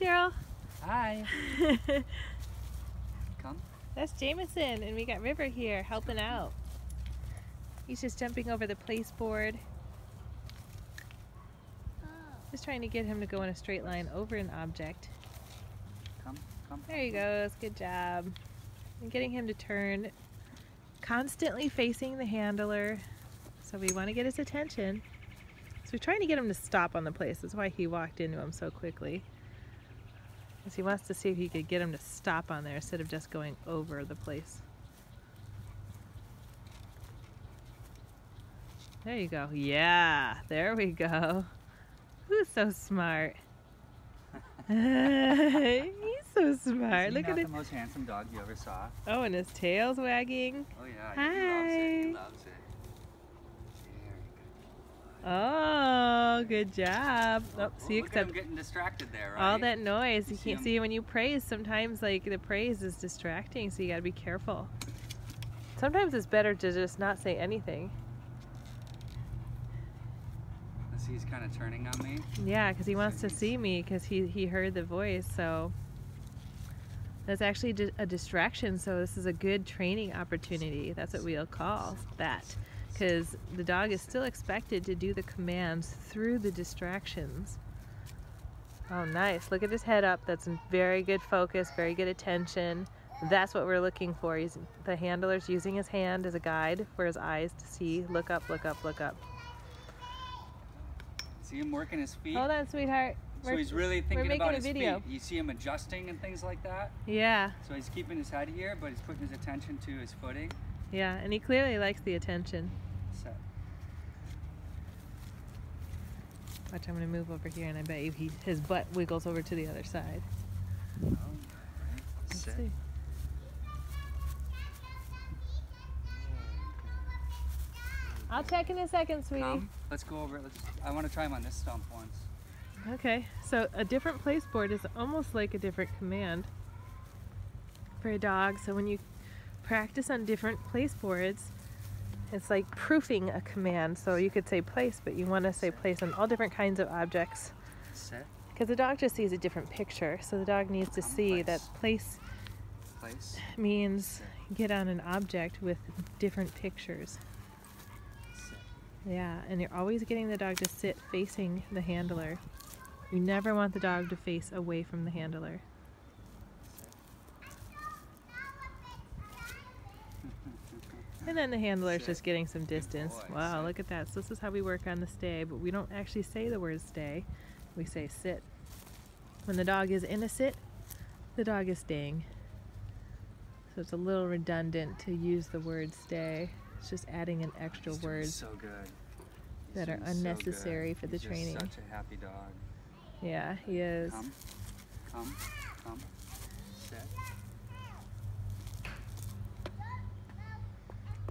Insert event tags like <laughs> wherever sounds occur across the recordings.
Darrel. Hi. <laughs> Come. That's Jameson, and we got River here helping out. He's just jumping over the place board. Just trying to get him to go in a straight line over an object. Come. Come. There he goes. Good job. And getting him to turn, constantly facing the handler. So we want to get his attention. So we're trying to get him to stop on the place. That's why he walked into him so quickly. Because he wants to see if he could get him to stop on there instead of just going over the place. There you go. Yeah, there we go. Who's so smart? <laughs> He's so smart. Is Look at it. most handsome dog you ever saw? Oh, and his tail's wagging. Oh yeah. He loves it. He Hi. loves it. Oh, good job. Very Oh, see, Look at him except getting distracted there, right? all that noise. You You see can't him? see when you praise. Sometimes, like the praise is distracting, so you got to be careful. Sometimes it's better to just not say anything. Let's see, he's kind of turning on me. Yeah, because he wants to see me because he he heard the voice. So that's actually a distraction. So this is a good training opportunity. That's what we'll call that. Because the dog is still expected to do the commands through the distractions. Oh, nice. Look at his head up. That's very good focus, very good attention. That's what we're looking for. He's, the handler's using his hand as a guide for his eyes to see. Look up, look up, look up. See him working his feet. Hold on, sweetheart. So he's really thinking about his video. feet. You see him adjusting and things like that. Yeah. So he's keeping his head here, but he's putting his attention to his footing. Yeah, and he clearly likes the attention. So. Watch, I'm gonna move over here, and I bet you he, his butt wiggles over to the other side. Oh. Let's see. I'll check in a second, sweetie. Come. Let's go over it. Let's. I want to try him on this stump once. Okay, so a different place board is almost like a different command for a dog. So when you practice on different place boards, it's like proofing a command. So you could say place, but you want to say place on all different kinds of objects. Because the dog just sees a different picture. So the dog needs to see that place Place. means get on an object with different pictures. Yeah, and you're always getting the dog to sit facing the handler. You never want the dog to face away from the handler. And then the handler's just getting some distance. wow, look at that. So this is how we work on the stay, but we don't actually say the word stay. We say sit. When the dog is in a sit, the dog is staying. So it's a little redundant to use the word stay. It's just adding an extra word. So that are doing so good. unnecessary for the He's training. Such a happy dog. Yeah, he is. Come. Come. Come. Set.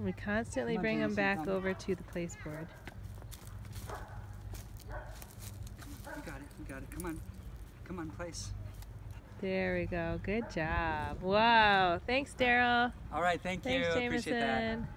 We constantly on, bring him back come. over to the place board. You got it. You got it. Come on. Come on, place. There we go. Good job. Wow. Thanks, Darrel. All right. Thank Thanks, you. Appreciate that. Jameson.